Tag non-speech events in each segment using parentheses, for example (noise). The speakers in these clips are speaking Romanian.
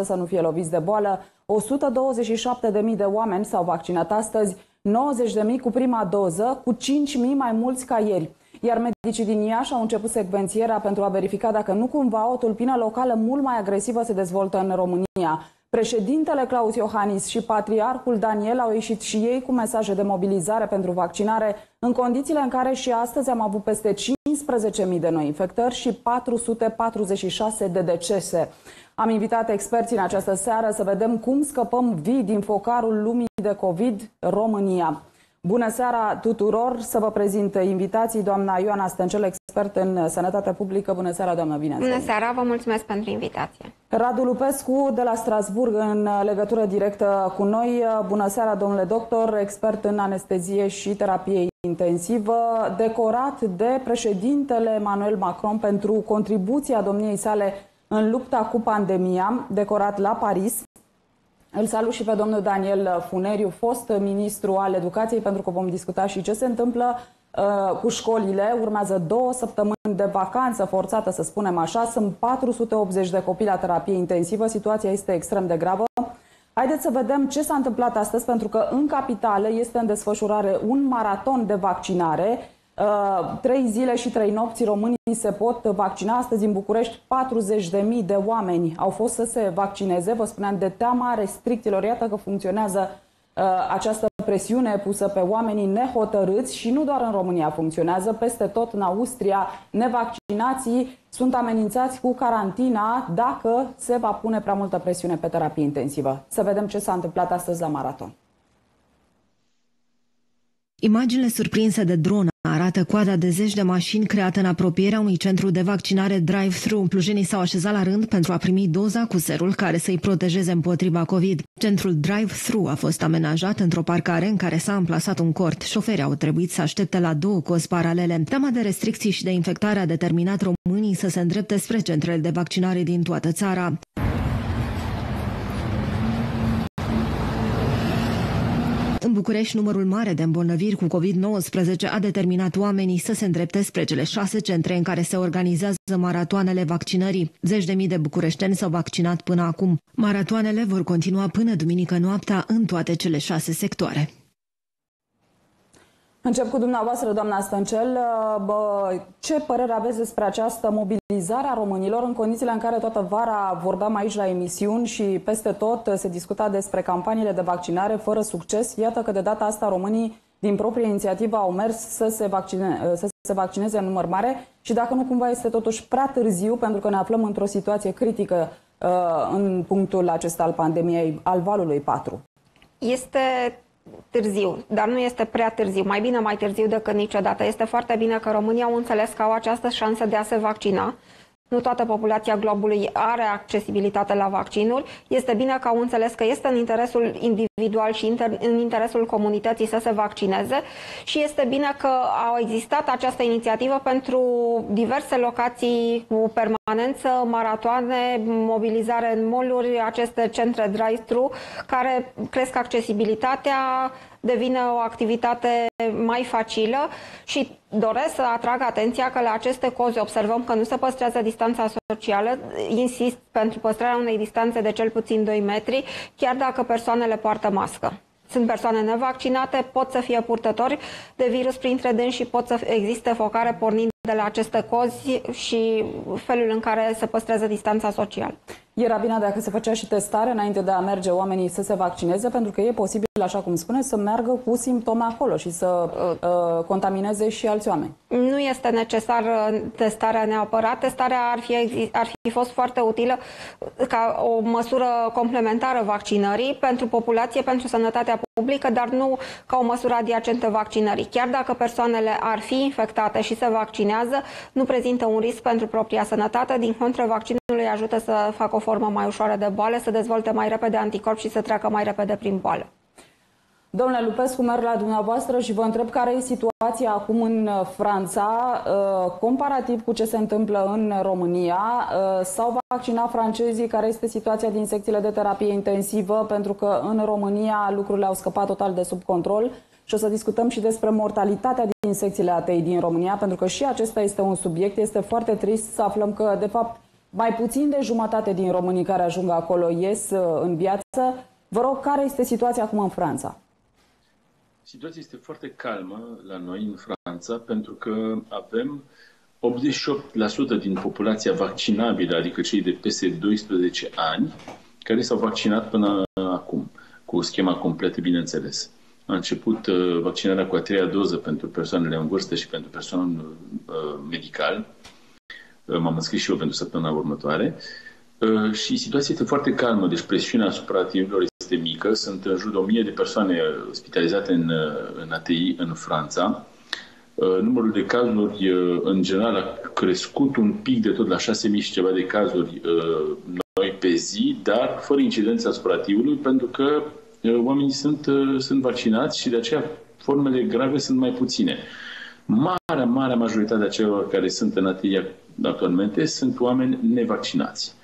să nu fie loviți de boală. 127.000 de oameni s-au vaccinat astăzi, 90.000 cu prima doză, cu 5.000 mai mulți ca ieri. Iar medicii din Iași au început secvențierea pentru a verifica dacă nu cumva o tulpină locală mult mai agresivă se dezvoltă în România. Președintele Claus Iohannis și patriarhul Daniel au ieșit și ei cu mesaje de mobilizare pentru vaccinare, în condițiile în care și astăzi am avut peste 15.000 de noi infectări și 446 de decese. Am invitat experții în această seară să vedem cum scăpăm vii din focarul lumii de COVID România. Bună seara tuturor! Să vă prezint invitații, doamna Ioana Stâncel, expert în sănătate publică. Bună seara, doamna, bine Bună seara, vă mulțumesc pentru invitație. Radu Lupescu, de la Strasburg, în legătură directă cu noi. Bună seara, domnule doctor, expert în anestezie și terapie intensivă, decorat de președintele Emmanuel Macron pentru contribuția domniei sale în lupta cu pandemia, decorat la Paris. Îl salut și pe domnul Daniel Funeriu, fost ministru al educației, pentru că vom discuta și ce se întâmplă uh, cu școlile. Urmează două săptămâni de vacanță forțată, să spunem așa. Sunt 480 de copii la terapie intensivă. Situația este extrem de gravă. Haideți să vedem ce s-a întâmplat astăzi, pentru că în capitală este în desfășurare un maraton de vaccinare. Uh, trei zile și trei nopți românii se pot vaccina. Astăzi în București 40.000 de oameni au fost să se vaccineze. Vă spuneam de teama restricțiilor. Iată că funcționează uh, această presiune pusă pe oamenii nehotărâți și nu doar în România funcționează, peste tot în Austria nevaccinații sunt amenințați cu carantina dacă se va pune prea multă presiune pe terapie intensivă. Să vedem ce s-a întâmplat astăzi la maraton. Imaginile surprinse de dronă arată coada de zeci de mașini creată în apropierea unui centru de vaccinare drive-thru. Plujenii s-au așezat la rând pentru a primi doza cu serul care să-i protejeze împotriva COVID. Centrul drive-thru a fost amenajat într-o parcare în care s-a amplasat un cort. Șoferii au trebuit să aștepte la două cozi paralele. Teama de restricții și de infectare a determinat românii să se îndrepte spre centrele de vaccinare din toată țara. În București, numărul mare de îmbolnăviri cu COVID-19 a determinat oamenii să se îndrepte spre cele șase centre în care se organizează maratoanele vaccinării. Zeci de mii de bucureșteni s-au vaccinat până acum. Maratoanele vor continua până duminică noaptea în toate cele șase sectoare. Încep cu dumneavoastră, doamna Stăncel. Bă, ce părere aveți despre această mobilizare a românilor în condițiile în care toată vara vorbeam aici la emisiuni și peste tot se discuta despre campaniile de vaccinare fără succes? Iată că de data asta românii din proprie inițiativă au mers să se, vaccine, să se vaccineze în număr mare și dacă nu cumva este totuși prea târziu pentru că ne aflăm într-o situație critică uh, în punctul acesta al pandemiei, al valului 4. Este târziu, dar nu este prea târziu, mai bine mai târziu decât niciodată. Este foarte bine că România au înțeles că au această șansă de a se vaccina. Nu toată populația globului are accesibilitate la vaccinuri. Este bine că au înțeles că este în interesul individual și inter, în interesul comunității să se vaccineze și este bine că a existat această inițiativă pentru diverse locații cu permanență, maratoane, mobilizare în moluri, aceste centre drive-thru care cresc accesibilitatea, devine o activitate mai facilă și doresc să atrag atenția că la aceste cozi observăm că nu se păstrează distanța socială. Insist pentru păstrarea unei distanțe de cel puțin 2 metri, chiar dacă persoanele poartă mască. Sunt persoane nevaccinate, pot să fie purtători de virus printre dâns și pot să existe focare pornind de la aceste cozi și felul în care se păstrează distanța socială. Era bine dacă se făcea și testare înainte de a merge oamenii să se vaccineze, pentru că e posibil, așa cum spune, să meargă cu simptome acolo și să uh, contamineze și alți oameni. Nu este necesar uh, testarea neapărat. Testarea ar fi, ar fi fost foarte utilă ca o măsură complementară vaccinării pentru populație, pentru sănătatea publică, dar nu ca o măsură adiacentă vaccinării. Chiar dacă persoanele ar fi infectate și se vaccinează, nu prezintă un risc pentru propria sănătate. Din contră, vaccinul îi ajută să facă o formă mai ușoară de boală, să dezvolte mai repede anticorp și să treacă mai repede prin boală. Domnule Lupescu, merg la dumneavoastră și vă întreb care e situația acum în Franța, uh, comparativ cu ce se întâmplă în România. Uh, s-au vaccinat francezii, care este situația din secțiile de terapie intensivă, pentru că în România lucrurile au scăpat total de sub control. Și o să discutăm și despre mortalitatea din secțiile ATI din România, pentru că și acesta este un subiect. Este foarte trist să aflăm că, de fapt, Mai puțin de jumătate din românii care ajung acolo ies în viață. Vă rog, care este situația acum în Franța? Situația este foarte calmă la noi în Franța pentru că avem 88% din populația vaccinabilă, adică cei de peste 12 ani, care s-au vaccinat până acum, cu schema completă, bineînțeles. A început uh, vaccinarea cu a treia doză pentru persoanele în vârstă și pentru personal uh, medical. Uh, m-am înscris și eu pentru săptămâna următoare. Uh, și situația este foarte calmă, deci presiunea asupra activilor este mică. Sunt în jur de 1000 de persoane spitalizate în, uh, în ATI în Franța. Uh, numărul de cazuri, în general, a crescut un pic de tot la 6.000 și ceva de cazuri noi pe zi, dar fără incidență asupra activului, pentru că oamenii sunt, sunt vaccinați și de aceea formele grave sunt mai puține. Marea, marea majoritate a celor care sunt în ATI actualmente sunt oameni nevaccinați.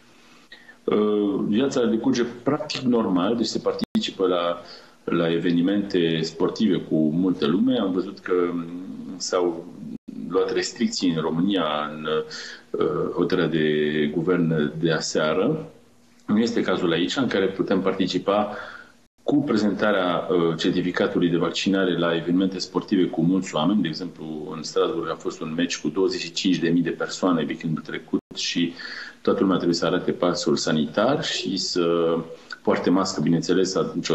Uh, viața decurge practic normal, deci se participă la, la evenimente sportive cu multă lume. Am văzut că s-au luat restricții în România în uh, hotărârea de guvern de aseară. Nu este cazul aici în care putem participa cu prezentarea uh, certificatului de vaccinare la evenimente sportive cu mulți oameni. De exemplu, în Strasbourg a fost un meci cu 25.000 de persoane weekendul trecut și toată lumea trebuie să arate pasul sanitar și să poarte mască, bineînțeles, atunci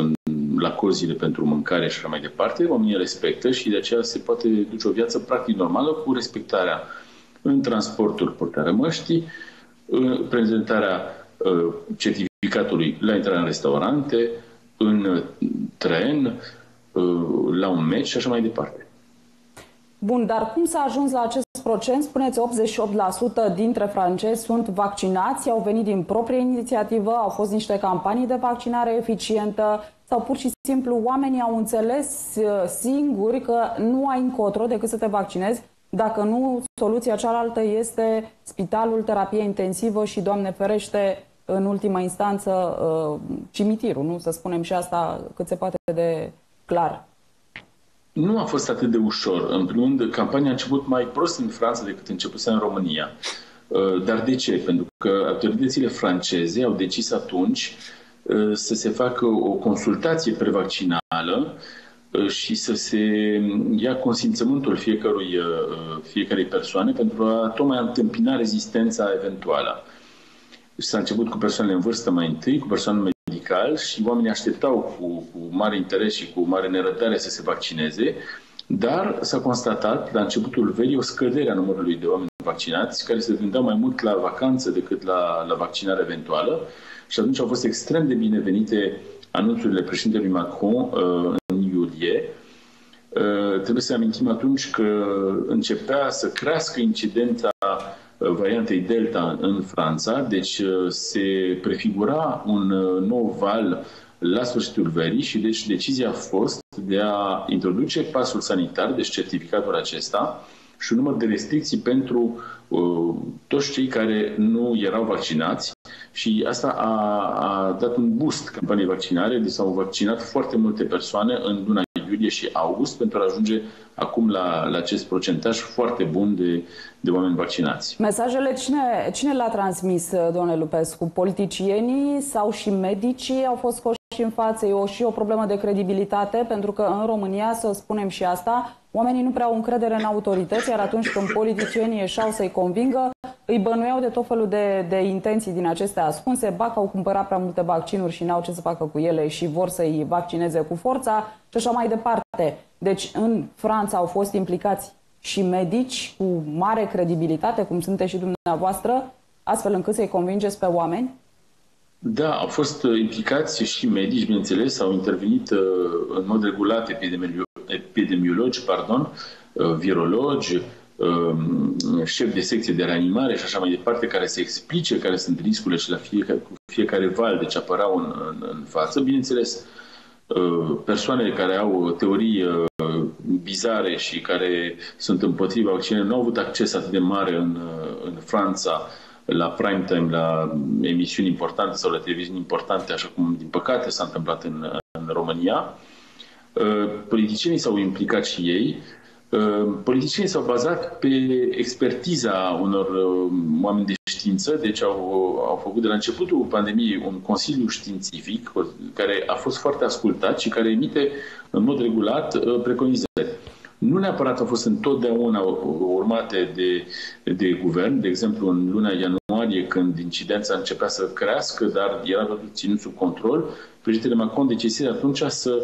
la cozile pentru mâncare și așa mai departe. Oamenii respectă și de aceea se poate duce o viață practic normală cu respectarea în transportul portarea măștii, prezentarea uh, certificatului la intrarea în restaurante, în tren, uh, la un meci și așa mai departe. Bun, dar cum s-a ajuns la acest procent? Spuneți 88% dintre francezi sunt vaccinați, au venit din proprie inițiativă, au fost niște campanii de vaccinare eficientă sau pur și simplu oamenii au înțeles uh, singuri că nu ai încotro decât să te vaccinezi dacă nu, soluția cealaltă este spitalul, terapie intensivă și, Doamne ferește, în ultima instanță, uh, cimitirul, nu? Să spunem și asta cât se poate de clar. Nu a fost atât de ușor. În primul rând, campania a început mai prost în Franța decât începuse în România. Uh, dar de ce? Pentru că autoritățile franceze au decis atunci uh, să se facă o consultație prevaccinală și să se ia consimțământul fiecărui, fiecarei persoane pentru a tocmai întâmpina rezistența eventuală. S-a început cu persoanele în vârstă mai întâi, cu persoane medical și oamenii așteptau cu, cu mare interes și cu mare nerăbdare să se vaccineze, dar s-a constatat la începutul verii o scădere a numărului de oameni vaccinați care se gândeau mai mult la vacanță decât la, la vaccinare eventuală și atunci au fost extrem de binevenite anunțurile președintelui Macron uh, în iulie. Uh, trebuie să amintim atunci că începea să crească incidența variantei Delta în Franța, deci uh, se prefigura un uh, nou val la sfârșitul verii și deci decizia a fost de a introduce pasul sanitar, deci certificatul acesta, și un număr de restricții pentru uh, toți cei care nu erau vaccinați. Și asta a, a dat un boost campaniei vaccinare, deci s-au vaccinat foarte multe persoane în luna iulie și august pentru a ajunge acum la, la acest procentaj foarte bun de, de oameni vaccinați. Mesajele cine, cine le-a transmis, domnule Lupescu? Politicienii sau și medicii au fost scoși în față? E o, și o problemă de credibilitate, pentru că în România, să spunem și asta, oamenii nu prea au încredere în autorități, iar atunci când politicienii ieșau să-i convingă, îi bănuiau de tot felul de, de intenții din acestea ascunse, ba că au cumpărat prea multe vaccinuri și n-au ce să facă cu ele și vor să-i vaccineze cu forța și așa mai departe. Deci în Franța au fost implicați și medici cu mare credibilitate, cum sunteți și dumneavoastră, astfel încât să-i convingeți pe oameni? Da, au fost uh, implicați și medici, bineînțeles, au intervenit uh, în mod regulat epidemiologi, pardon, uh, virologi, Um, șef de secție de reanimare și așa mai departe, care să explice care sunt riscurile și la fiecare, cu fiecare val de ce apărau în, în, în față. Bineînțeles, uh, persoanele care au teorii uh, bizare și care sunt împotriva vaccinului nu au avut acces atât de mare în, uh, în Franța la prime time, la emisiuni importante sau la televiziuni importante, așa cum, din păcate, s-a întâmplat în, în România. Politicienii s-au implicat și ei Ehm, politicienii s-au bazat pe expertiza unor ehm, oameni de știință, deci au, au făcut de la începutul pandemiei un consiliu științific care a fost foarte ascultat și care emite în mod regulat uh, preconizări. Nu neapărat au fost întotdeauna urmate de, de guvern, de exemplu în luna ianuarie când incidența începea să crească, dar era totul ținut sub control, președintele Macron decise atunci să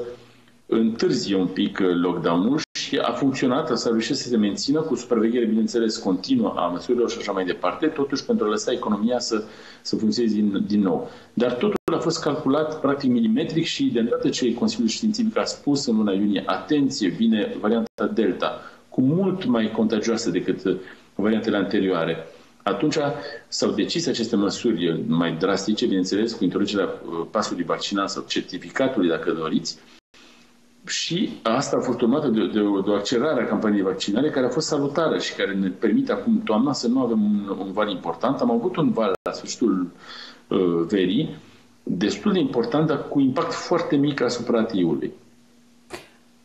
întârzie un pic lockdown-ul și a funcționat, s-a reușit să se mențină cu supraveghere, bineînțeles, continuă a măsurilor și așa mai departe, totuși pentru a lăsa economia să, să funcționeze din, din nou. Dar totul a fost calculat practic milimetric și de îndată ce Consiliul Științific a spus în luna iunie, atenție, vine varianta Delta, cu mult mai contagioasă decât variantele anterioare. Atunci s-au decis aceste măsuri mai drastice, bineînțeles, cu introducerea uh, pasului vaccinal sau certificatului, dacă doriți, și asta a fost urmată de, de, de o accelerare a campaniei vaccinale care a fost salutară și care ne permite acum toamna să nu avem un, un val important. Am avut un val la sfârșitul uh, verii, destul de important, dar cu impact foarte mic asupra tiului.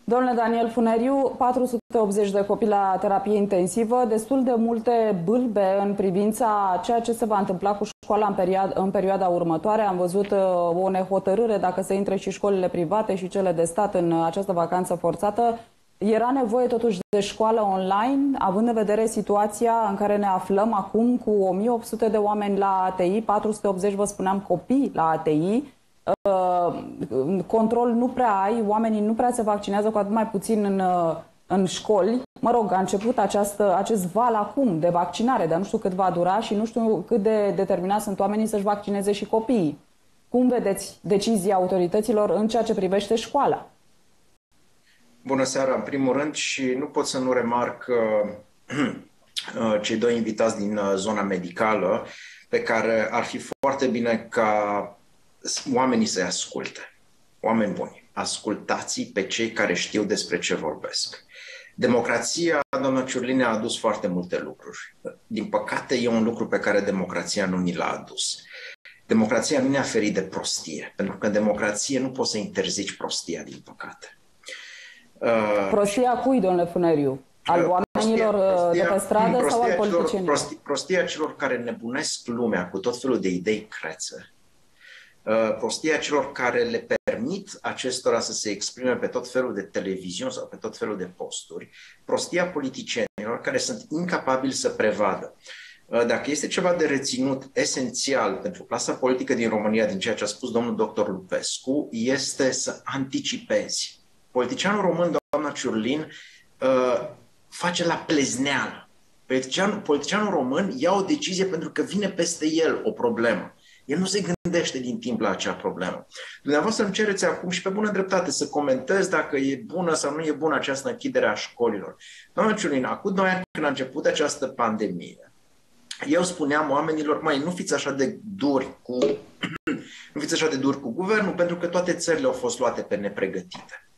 Domnule Daniel Funeriu, 480 de copii la terapie intensivă, destul de multe bâlbe în privința ceea ce se va întâmpla cu școala în, perioada, în perioada următoare. Am văzut uh, o nehotărâre dacă să intre și școlile private și cele de stat în această vacanță forțată. Era nevoie totuși de școală online, având în vedere situația în care ne aflăm acum cu 1800 de oameni la ATI, 480, vă spuneam, copii la ATI, Uh, control nu prea ai, oamenii nu prea se vaccinează, cu atât mai puțin în, uh, în școli. Mă rog, a început această, acest val acum de vaccinare, dar nu știu cât va dura și nu știu cât de determinați sunt oamenii să-și vaccineze și copiii. Cum vedeți decizia autorităților în ceea ce privește școala? Bună seara, în primul rând, și nu pot să nu remarc uh, (clears throat) cei doi invitați din zona medicală, pe care ar fi foarte bine ca oamenii să-i asculte. Oameni buni, ascultați pe cei care știu despre ce vorbesc. Democrația, doamna Ciurline, a adus foarte multe lucruri. Din păcate, e un lucru pe care democrația nu ni l-a adus. Democrația nu ne-a ferit de prostie, pentru că în democrație nu poți să interzici prostia, din păcate. Uh, prostia cui, domnule Funeriu? Al uh, oamenilor prostia, prostia, uh, de pe stradă prostia sau al politicienilor? Prostia, prostia celor care nebunesc lumea cu tot felul de idei crețe Uh, prostia celor care le permit acestora să se exprime pe tot felul de televiziuni sau pe tot felul de posturi, prostia politicienilor care sunt incapabili să prevadă. Uh, dacă este ceva de reținut esențial pentru clasa politică din România, din ceea ce a spus domnul doctor Lupescu, este să anticipezi. Politicianul român, doamna Ciurlin, uh, face la plezneală. Politicianul, politicianul român ia o decizie pentru că vine peste el o problemă. El nu se gândește din timp la acea problemă. Dumneavoastră îmi cereți acum și pe bună dreptate să comentez dacă e bună sau nu e bună această închidere a școlilor. Doamna Ciulin, acum doi ani când a început această pandemie, eu spuneam oamenilor, mai nu fiți așa de duri cu (clears throat) nu fiți așa de duri cu guvernul, pentru că toate țările au fost luate pe nepregătite.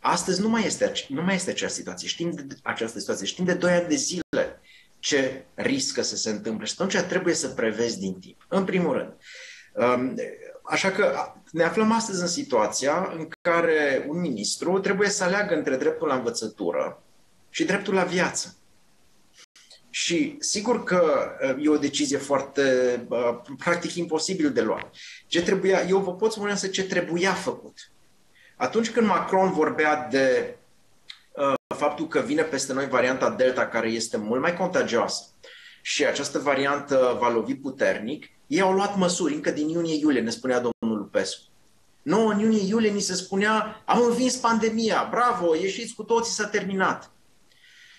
Astăzi nu mai este, nu mai este această situație. Știm de această situație. Știm de doi ani de zile ce riscă să se întâmple. Și atunci trebuie să prevezi din timp. În primul rând. Um, așa că ne aflăm astăzi în situația în care un ministru trebuie să aleagă între dreptul la învățătură și dreptul la viață. Și sigur că uh, e o decizie foarte, uh, practic, imposibil de luat. Ce trebuia, eu vă pot spune însă ce trebuia făcut. Atunci când Macron vorbea de faptul că vine peste noi varianta Delta, care este mult mai contagioasă și această variantă va lovi puternic, ei au luat măsuri încă din iunie-iulie, ne spunea domnul Lupescu. Nu, în iunie-iulie ni se spunea, am învins pandemia, bravo, ieșiți cu toții, s-a terminat.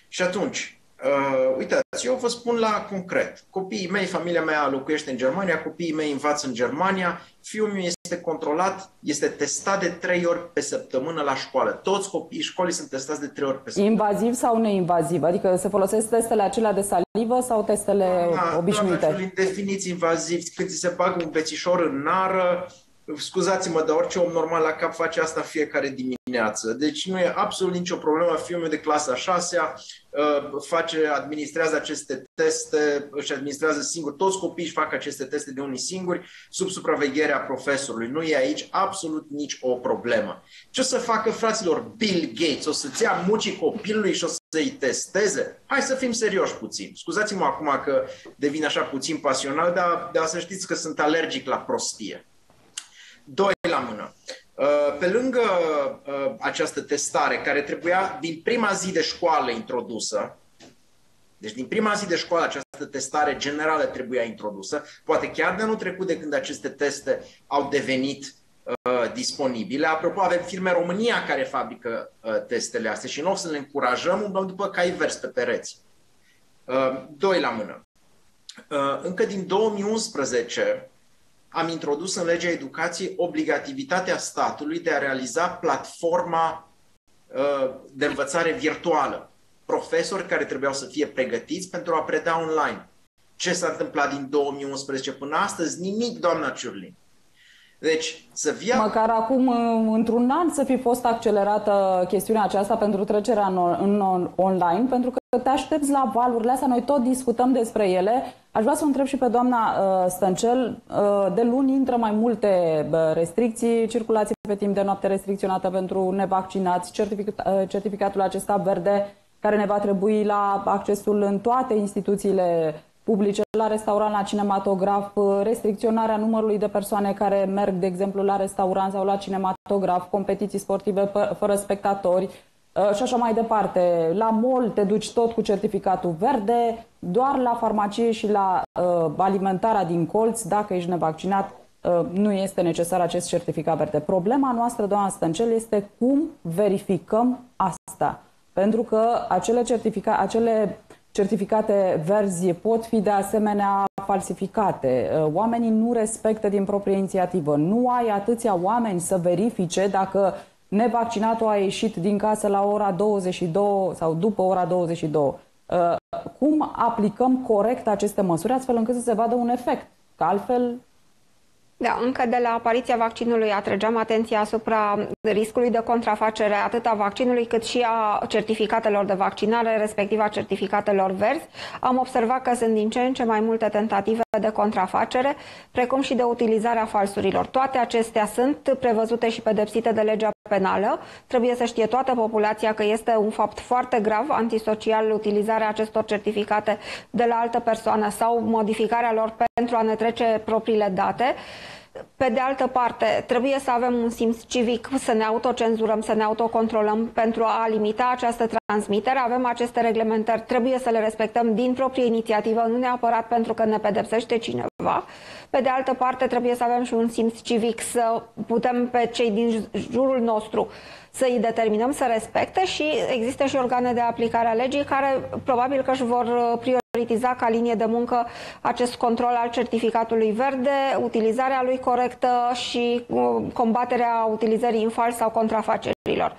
Și atunci, Uh, uitați, eu vă spun la concret. Copiii mei, familia mea locuiește în Germania, copiii mei învață în Germania, fiul meu este controlat, este testat de trei ori pe săptămână la școală. Toți copiii școlii sunt testați de trei ori pe săptămână. Invaziv sau neinvaziv? Adică se folosesc testele acelea de salivă sau testele da, obișnuite? Da, definiți invaziv. Când ți se bagă un bețișor în nară, scuzați-mă, dar orice om normal la cap face asta fiecare dimineață. Deci nu e absolut nicio problemă. Fiul meu de clasa 6 uh, face, administrează aceste teste, își administrează singur. Toți copiii își fac aceste teste de unii singuri sub supravegherea profesorului. Nu e aici absolut nici o problemă. Ce o să facă fraților Bill Gates? O să-ți ia mucii copilului și o să-i testeze? Hai să fim serioși puțin. Scuzați-mă acum că devin așa puțin pasional, dar, dar să știți că sunt alergic la prostie. Doi la mână. Uh, pe lângă uh, această testare, care trebuia din prima zi de școală introdusă, deci din prima zi de școală această testare generală trebuia introdusă, poate chiar de anul trecut de când aceste teste au devenit uh, disponibile. Apropo, avem firme în România care fabrică uh, testele astea și nu o să le încurajăm, umblăm după cai vers pe pereți. Uh, doi la mână. Uh, încă din 2011, am introdus în legea educației obligativitatea statului de a realiza platforma uh, de învățare virtuală. Profesori care trebuiau să fie pregătiți pentru a preda online. Ce s-a întâmplat din 2011 până astăzi? Nimic, doamna Ciurlin. Deci, să fie... Măcar acum, uh, într-un an, să fi fost accelerată chestiunea aceasta pentru trecerea în, în online, pentru că te aștepți la valurile astea, noi tot discutăm despre ele. Aș vrea să o întreb și pe doamna uh, Stăncel. Uh, de luni intră mai multe uh, restricții, circulație pe timp de noapte restricționată pentru nevaccinați, certificat, uh, certificatul acesta verde care ne va trebui la accesul în toate instituțiile publice, la restaurant, la cinematograf, uh, restricționarea numărului de persoane care merg, de exemplu, la restaurant sau la cinematograf, competiții sportive fără spectatori, Uh, și așa mai departe. La mall te duci tot cu certificatul verde, doar la farmacie și la uh, alimentarea din colț, dacă ești nevaccinat, uh, nu este necesar acest certificat verde. Problema noastră, doamna Stăncel, este cum verificăm asta. Pentru că acele, certifica, acele certificate verzi pot fi de asemenea falsificate. Uh, oamenii nu respectă din proprie inițiativă. Nu ai atâția oameni să verifice dacă nevaccinatul a ieșit din casă la ora 22 sau după ora 22. Uh, cum aplicăm corect aceste măsuri astfel încât să se vadă un efect? Că altfel da, încă de la apariția vaccinului atrăgeam atenția asupra riscului de contrafacere atât a vaccinului cât și a certificatelor de vaccinare, respectiv a certificatelor verzi. Am observat că sunt din ce în ce mai multe tentative de contrafacere, precum și de utilizarea falsurilor. Toate acestea sunt prevăzute și pedepsite de legea penală. Trebuie să știe toată populația că este un fapt foarte grav, antisocial, utilizarea acestor certificate de la altă persoană sau modificarea lor pentru a ne trece propriile date. Pe de altă parte, trebuie să avem un simț civic, să ne autocenzurăm, să ne autocontrolăm pentru a limita această transmitere. Avem aceste reglementări, trebuie să le respectăm din proprie inițiativă, nu neapărat pentru că ne pedepsește cineva. Pe de altă parte, trebuie să avem și un simț civic, să putem pe cei din jurul nostru să îi determinăm să respecte și există și organe de aplicare a legii care probabil că își vor prioritiza ca linie de muncă acest control al certificatului verde, utilizarea lui corectă și uh, combaterea utilizării în fals sau contrafacerilor.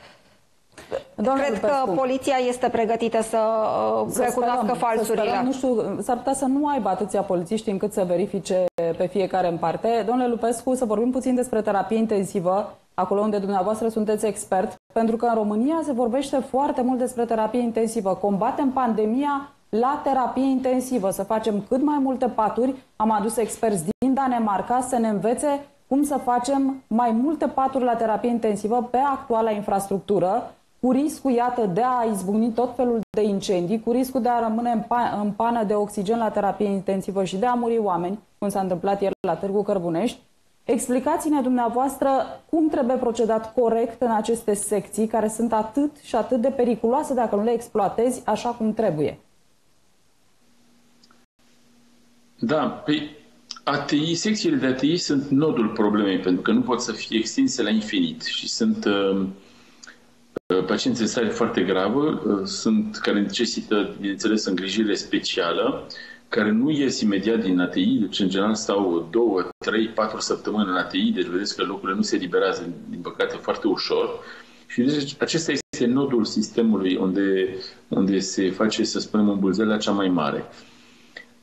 Doamne Cred Lupescu, că poliția este pregătită să, uh, să recunoască sperăm, falsurile. Să sperăm, nu știu, s-ar putea să nu aibă atâția polițiști încât să verifice pe fiecare în parte. Domnule Lupescu, să vorbim puțin despre terapie intensivă, acolo unde dumneavoastră sunteți expert, pentru că în România se vorbește foarte mult despre terapie intensivă. Combatem pandemia la terapie intensivă, să facem cât mai multe paturi. Am adus experți din Danemarca să ne învețe cum să facem mai multe paturi la terapie intensivă pe actuala infrastructură, cu riscul, iată, de a izbucni tot felul de incendii, cu riscul de a rămâne în, pa- în pană de oxigen la terapie intensivă și de a muri oameni, cum s-a întâmplat ieri la Târgu Cărbunești. Explicați-ne dumneavoastră cum trebuie procedat corect în aceste secții care sunt atât și atât de periculoase dacă nu le exploatezi așa cum trebuie. Da, păi ATI, secțiile de ATI sunt nodul problemei, pentru că nu pot să fie extinse la infinit și sunt uh, uh pacienți în stare foarte gravă, uh, sunt care necesită, bineînțeles, îngrijire specială, care nu ies imediat din ATI, deci în general stau două, trei, patru săptămâni în ATI, deci vedeți că locurile nu se liberează, din păcate, foarte ușor. Și deci acesta este nodul sistemului unde, unde se face, să spunem, îmbulzeala cea mai mare.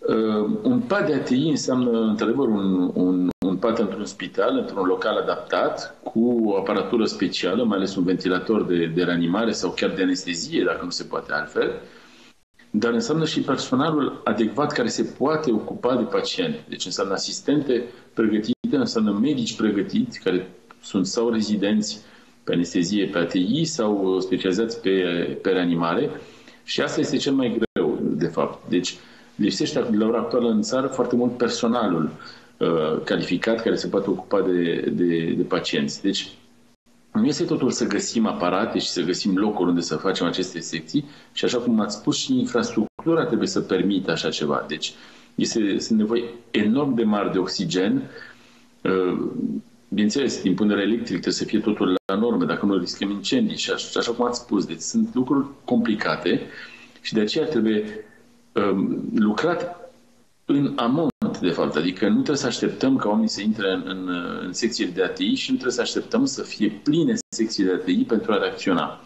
Uh, un pad de ATI înseamnă, într-adevăr, un, un, un pat într-un spital, într-un local adaptat, cu o aparatură specială, mai ales un ventilator de, de reanimare sau chiar de anestezie, dacă nu se poate altfel, dar înseamnă și personalul adecvat care se poate ocupa de pacienți. Deci înseamnă asistente pregătite, înseamnă medici pregătiți, care sunt sau rezidenți pe anestezie, pe ATI sau specializați pe, pe reanimare. Și asta este cel mai greu, de fapt. Deci lipsește la ora actuală în țară foarte mult personalul uh, calificat care se poate ocupa de, de, de pacienți. Deci nu este totul să găsim aparate și să găsim locuri unde să facem aceste secții și așa cum ați spus și infrastructura trebuie să permită așa ceva. Deci este, sunt nevoi enorm de mari de oxigen. Uh, bineînțeles, din punere electrică trebuie să fie totul la normă, dacă nu riscăm incendii și așa, așa cum ați spus. Deci sunt lucruri complicate și de aceea trebuie um, lucrat în amont de fapt. Adică nu trebuie să așteptăm ca oamenii să intre în, în, în secțiile de ATI și nu trebuie să așteptăm să fie pline secțiile de ATI pentru a reacționa.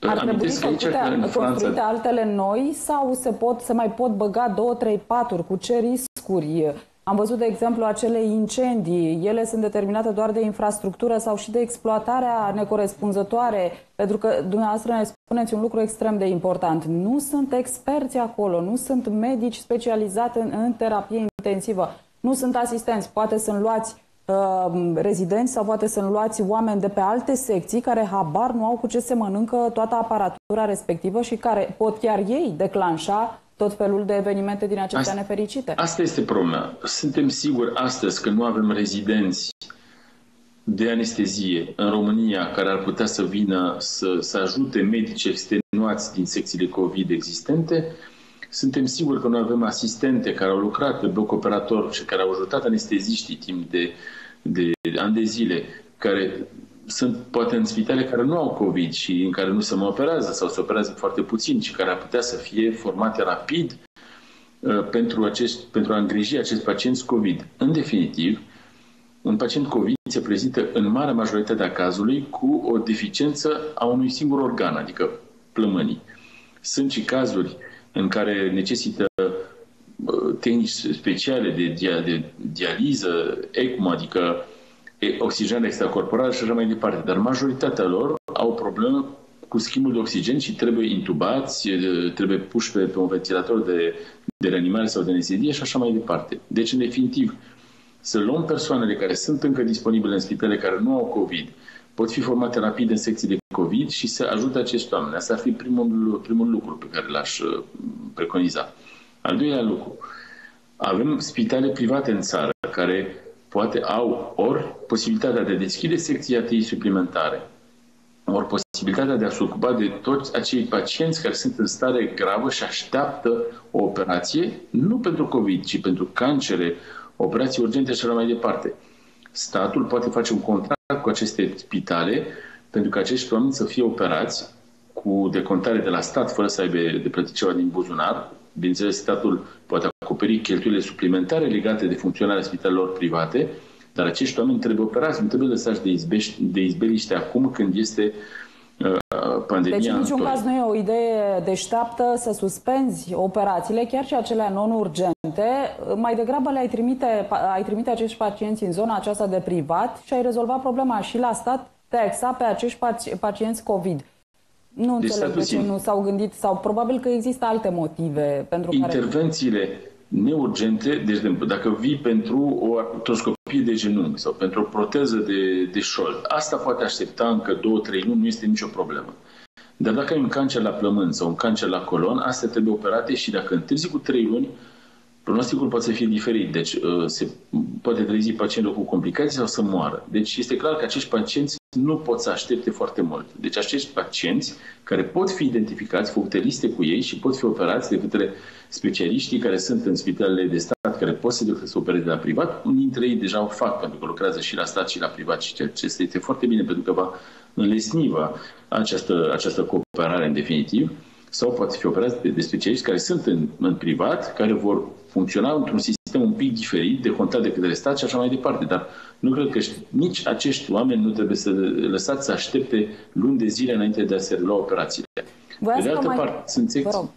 Ar trebui făcute, în Franța... altele noi sau se, pot, se mai pot băga două, trei paturi? Cu ce riscuri? Am văzut, de exemplu, acele incendii. Ele sunt determinate doar de infrastructură sau și de exploatarea necorespunzătoare, pentru că dumneavoastră ne spuneți un lucru extrem de important. Nu sunt experți acolo, nu sunt medici specializați în, în terapie intensivă, nu sunt asistenți. Poate sunt luați uh, rezidenți sau poate sunt luați oameni de pe alte secții care habar nu au cu ce se mănâncă toată aparatura respectivă și care pot chiar ei declanșa tot felul de evenimente din acestea asta, nefericite. Asta este problema. Suntem siguri astăzi că nu avem rezidenți de anestezie în România care ar putea să vină să, să ajute medici extenuați din secțiile COVID existente. Suntem siguri că nu avem asistente care au lucrat pe bloc operator și care au ajutat anesteziștii timp de, de ani de zile, care sunt poate în spitale care nu au COVID și în care nu se mai operează sau se operează foarte puțin și care ar putea să fie formate rapid uh, pentru, acest, pentru a îngriji acest pacienți COVID. În definitiv, un pacient COVID se prezintă în marea majoritate a cazului cu o deficiență a unui singur organ, adică plămânii. Sunt și cazuri în care necesită uh, tehnici speciale de, dia, de dializă, ECMO, adică oxigen extracorporal și așa mai departe. Dar majoritatea lor au o problemă cu schimbul de oxigen și trebuie intubați, trebuie puși pe, pe un ventilator de, de reanimare sau de anestezie și așa mai departe. Deci, în definitiv, să luăm persoanele care sunt încă disponibile în spitale, care nu au COVID, pot fi formate rapid în secții de COVID și să ajute acești oameni. Asta ar fi primul, primul lucru pe care l-aș uh, preconiza. Al doilea lucru. Avem spitale private în țară care poate au ori posibilitatea de a deschide secții ATI suplimentare, ori posibilitatea de a se ocupa de toți acei pacienți care sunt în stare gravă și așteaptă o operație, nu pentru COVID, ci pentru cancere, operații urgente și așa mai departe. Statul poate face un contract cu aceste spitale pentru că acești oameni să fie operați cu decontare de la stat, fără să aibă de plătit ceva din buzunar. Bineînțeles, statul poate acoperi cheltuielile suplimentare legate de funcționarea spitalelor private, dar acești oameni trebuie operați, nu trebuie lăsați de, izbești, de izbeliște acum când este uh, pandemia. Deci în niciun caz nu e o idee deșteaptă să suspenzi operațiile, chiar și acelea non-urgente. Mai degrabă le-ai trimite, ai trimite acești pacienți în zona aceasta de privat și ai rezolvat problema și la stat taxa pe acești pacienți COVID. Nu deci înțeleg de ce nu s-au gândit sau probabil că există alte motive pentru Intervențiile care... neurgente, deci dacă vii pentru o artroscopie de genunchi sau pentru o proteză de, de șold, asta poate aștepta încă două, trei luni, nu este nicio problemă. Dar dacă ai un cancer la plămâni sau un cancer la colon, astea trebuie operate și dacă întârzi cu trei luni, pronosticul poate să fie diferit. Deci uh, se poate trezi pacientul cu complicații sau să moară. Deci este clar că acești pacienți nu pot să aștepte foarte mult. Deci acești pacienți care pot fi identificați, făcute liste cu ei și pot fi operați de către specialiștii care sunt în spitalele de stat, care pot să ducă să opereze la privat, unii dintre ei deja o fac, pentru că lucrează și la stat și la privat și ceea ce este foarte bine, pentru că va înlesni va această, această cooperare în definitiv sau poate fi operați de, de specialiști care sunt în, în privat, care vor funcționa într-un sistem un pic diferit, de contat de către stat și așa mai departe. Dar nu cred că nici acești oameni nu trebuie să lăsați să aștepte luni de zile înainte de a se relua operațiile. Pe de altă mai... parte, sunt secții...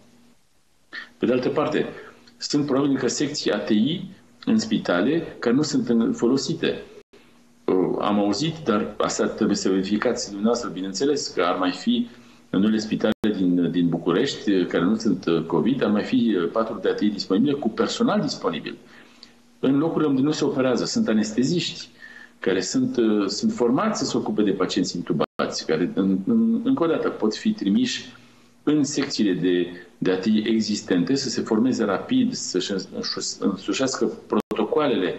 Pe de altă parte, sunt probabil că secții ATI în spitale care nu sunt folosite. Uh, am auzit, dar asta trebuie să verificați dumneavoastră, bineînțeles, că ar mai fi în unele spitale din, din București, uh, care nu sunt uh, COVID, ar mai fi patru de ATI disponibile cu personal disponibil. În locurile unde nu se operează sunt anesteziști care sunt, sunt formați să se ocupe de pacienți intubați, care în, în, încă o dată pot fi trimiși în secțiile de, de ATI existente să se formeze rapid, să-și însușească protocoalele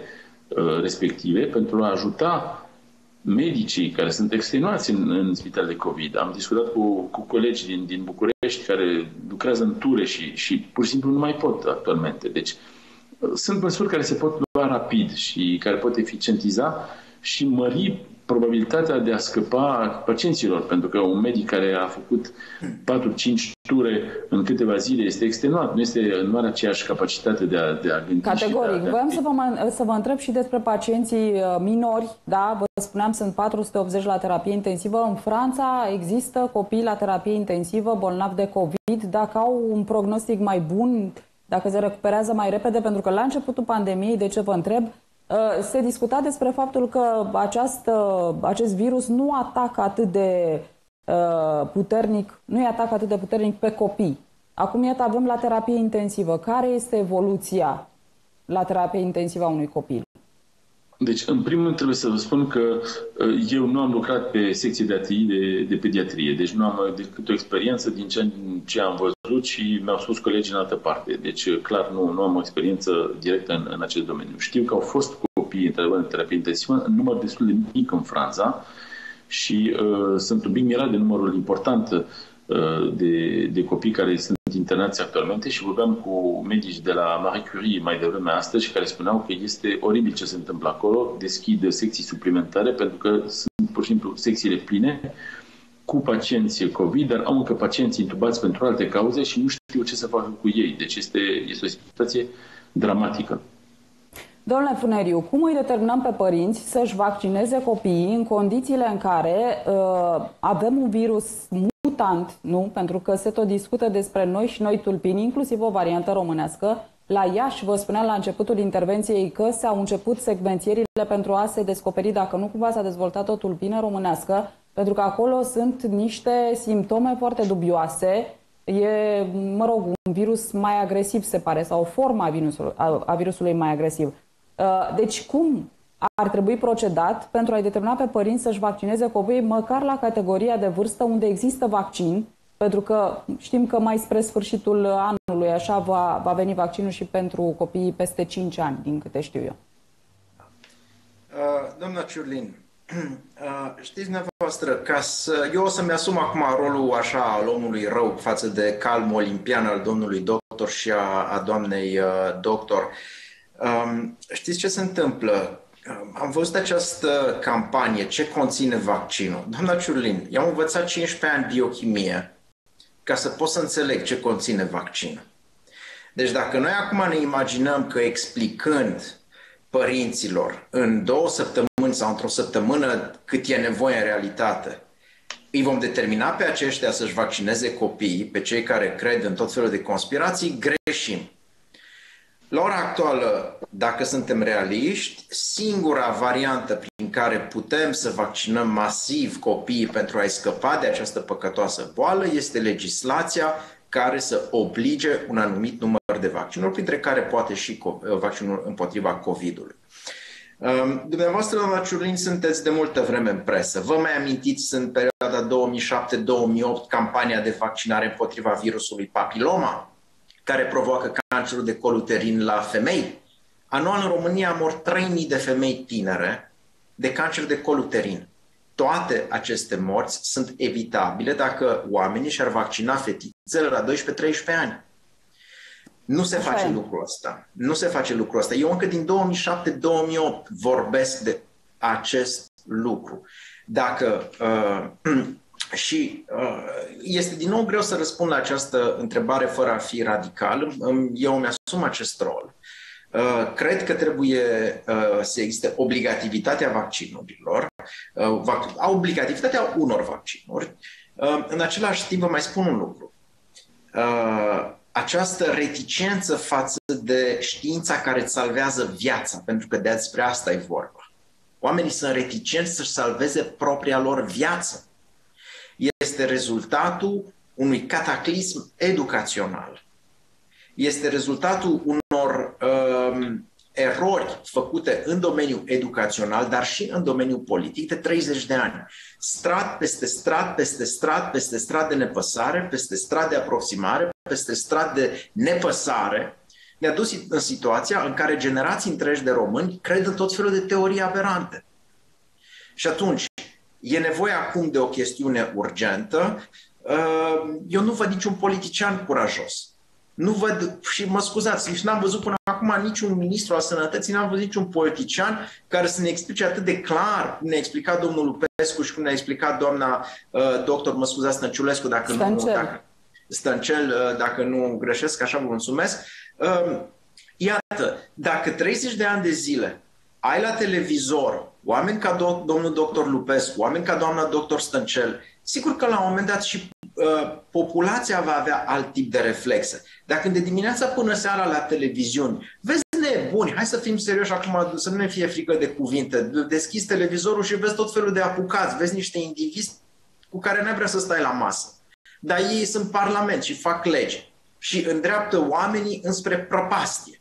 uh, respective pentru a ajuta medicii care sunt extenuați în, în spital de COVID. Am discutat cu, cu colegi din, din București care lucrează în ture și, și pur și simplu nu mai pot actualmente. Deci uh, sunt măsuri care se pot lua rapid și care pot eficientiza și mări probabilitatea de a scăpa pacienților, pentru că un medic care a făcut 4-5 ture în câteva zile este extenuat, nu, este, nu are aceeași capacitate de a, de a gândi. Categoric. De a, Vreau să vă, să vă întreb și despre pacienții uh, minori, da, vă spuneam, sunt 480 la terapie intensivă. În Franța există copii la terapie intensivă bolnavi de COVID, dacă au un prognostic mai bun, dacă se recuperează mai repede, pentru că la începutul pandemiei, de ce vă întreb, Uh, se discuta despre faptul că această, acest virus nu atacă atât de uh, puternic, nu îi atacă atât de puternic pe copii. Acum, iată, avem la terapie intensivă. Care este evoluția la terapie intensivă a unui copil? Deci, în primul rând, trebuie să vă spun că uh, eu nu am lucrat pe secție de ATI de, de pediatrie, deci nu am decât o experiență din ce, ce am văzut și mi-au spus colegii în altă parte. Deci, uh, clar, nu, nu am o experiență directă în, în acest domeniu. Știu că au fost copii, într-adevăr, în terapie intensivă, în număr destul de mic în Franța și uh, sunt un pic mirat de numărul important uh, de, de copii care sunt internați actualmente și vorbeam cu medici de la Marie Curie mai devreme astăzi care spuneau că este oribil ce se întâmplă acolo, deschid secții suplimentare pentru că sunt pur și simplu secțiile pline cu pacienți COVID, dar au încă pacienți intubați pentru alte cauze și nu știu ce să facă cu ei. Deci este, este o situație dramatică. Domnule Funeriu, cum îi determinăm pe părinți să-și vaccineze copiii în condițiile în care uh, avem un virus mutant, nu? Pentru că se tot discută despre noi și noi tulpini, inclusiv o variantă românească. La Iași, vă spuneam la începutul intervenției că s-au început secvențierile pentru a se descoperi dacă nu cumva s-a dezvoltat o tulpină românească, pentru că acolo sunt niște simptome foarte dubioase. E, mă rog, un virus mai agresiv, se pare, sau o formă a virusului, a, a virusului mai agresiv. Uh, deci cum ar trebui procedat pentru a-i determina pe părinți să-și vaccineze copiii măcar la categoria de vârstă unde există vaccin, pentru că știm că mai spre sfârșitul anului așa va, va veni vaccinul și pentru copiii peste 5 ani, din câte știu eu. Uh, doamna Ciurlin, (clears throat) uh, știți dumneavoastră, ca să, eu o să-mi asum acum rolul așa al omului rău față de calm olimpian al domnului doctor și a, a doamnei uh, doctor. Um, știți ce se întâmplă? Am văzut această campanie, ce conține vaccinul. Doamna Ciurlin, eu am învățat 15 ani biochimie ca să pot să înțeleg ce conține vaccinul. Deci dacă noi acum ne imaginăm că explicând părinților în două săptămâni sau într-o săptămână cât e nevoie în realitate, îi vom determina pe aceștia să-și vaccineze copiii, pe cei care cred în tot felul de conspirații, greșim. La ora actuală, dacă suntem realiști, singura variantă prin care putem să vaccinăm masiv copiii pentru a-i scăpa de această păcătoasă boală este legislația care să oblige un anumit număr de vaccinuri, printre care poate și vaccinul împotriva COVID-ului. Um, dumneavoastră, doamna Ciurlin, sunteți de multă vreme în presă. Vă mai amintiți în perioada 2007-2008 campania de vaccinare împotriva virusului papiloma? care provoacă cancerul de col uterin la femei. Anual în România mor 3.000 de femei tinere de cancer de col uterin. Toate aceste morți sunt evitabile dacă oamenii și-ar vaccina fetițele la 12-13 ani. Nu se face okay. lucrul ăsta. Nu se face lucrul ăsta. Eu încă din 2007-2008 vorbesc de acest lucru. Dacă uh, (clears throat) Și uh, este din nou greu să răspund la această întrebare fără a fi radical. Eu îmi asum acest rol. Uh, cred că trebuie uh, să existe obligativitatea vaccinurilor, obligativitatea unor vaccinuri. În același timp, vă mai spun un lucru. această reticență față de știința care îți salvează viața, pentru că despre asta e vorba. Oamenii sunt reticenți să-și salveze propria lor viață. Este rezultatul unui cataclism educațional. Este rezultatul unor um, erori făcute în domeniul educațional, dar și în domeniul politic de 30 de ani. Strat peste strat, peste strat, peste strat de nepăsare, peste strat de aproximare, peste strat de nepăsare, ne-a dus în situația în care generații întregi de români cred în tot felul de teorii aberante. Și atunci, e nevoie acum de o chestiune urgentă. Uh, eu nu văd niciun politician curajos nu văd, și mă scuzați, nici n-am văzut până acum niciun ministru al sănătății, n-am văzut niciun politician care să ne explice atât de clar cum ne-a explicat domnul Lupescu și cum ne-a explicat doamna uh, doctor, mă scuzați, Stănciulescu, dacă Stăncel. nu... Dacă, Stăncel, uh, dacă nu greșesc, așa vă mulțumesc. Uh, iată, dacă 30 de ani de zile ai la televizor oameni ca do- domnul doctor Lupescu, oameni ca doamna doctor Stăncel, sigur că la un moment dat și uh, populația va avea alt tip de reflexe. Dacă de dimineața până seara la televiziuni vezi nebuni, hai să fim serioși acum, să nu ne fie frică de cuvinte, deschizi televizorul și vezi tot felul de apucați, vezi niște indivizi cu care n-ai vrea să stai la masă. Dar ei sunt parlament și fac lege și îndreaptă oamenii înspre prăpastie.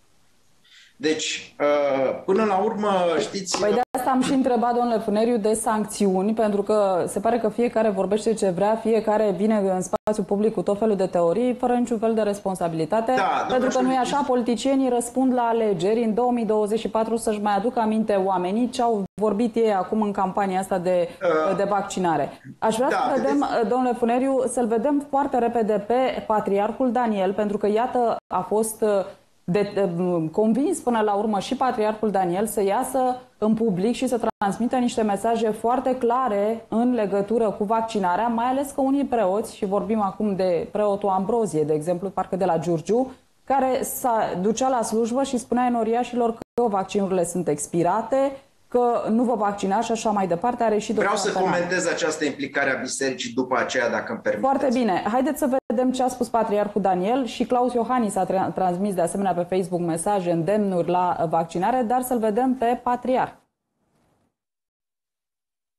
Deci, uh, până la urmă, știți... Păi de asta am și întrebat, domnule Funeriu, de sancțiuni, pentru că se pare că fiecare vorbește ce vrea, fiecare vine în spațiu public cu tot felul de teorii, fără niciun fel de responsabilitate. Da, pentru că nu e așa, politicienii răspund la alegeri în 2024 să-și mai aducă aminte oamenii ce au vorbit ei acum în campania asta de, uh, de vaccinare. Aș vrea da, să vedem, vedeți? domnule Funeriu, să-l vedem foarte repede pe Patriarhul Daniel, pentru că, iată, a fost de, de, convins până la urmă și Patriarhul Daniel să iasă în public și să transmită niște mesaje foarte clare în legătură cu vaccinarea, mai ales că unii preoți, și vorbim acum de preotul Ambrozie, de exemplu, parcă de la Giurgiu, care s-a ducea la slujbă și spunea enoriașilor că vaccinurile sunt expirate, că nu vă vaccina și așa mai departe. Are și Vreau să comentez această implicare a bisericii după aceea, dacă îmi permiteți. Foarte bine. Haideți să vedem ce a spus Patriarhul Daniel și Claus Iohannis a tra- transmis de asemenea pe Facebook mesaje, îndemnuri la vaccinare, dar să-l vedem pe Patriarh.